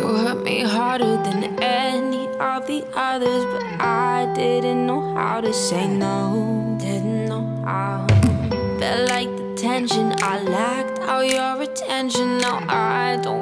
me harder than any of the others, but I didn't know how to say no. Didn't know how. Felt like the tension I lacked, all your attention. Now I don't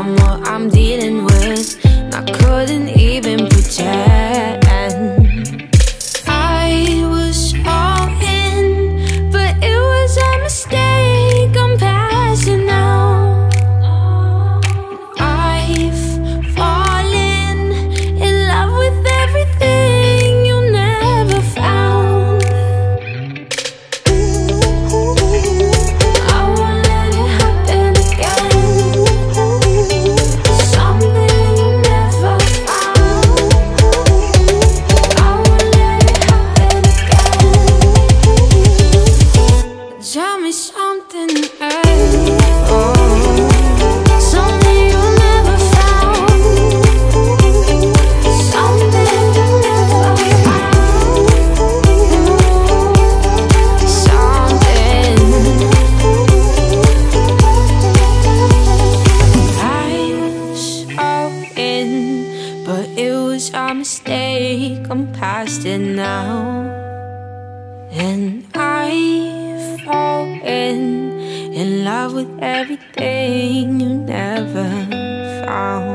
from what I'm dealing mistake. I'm past it now. And I've fallen in love with everything you never found.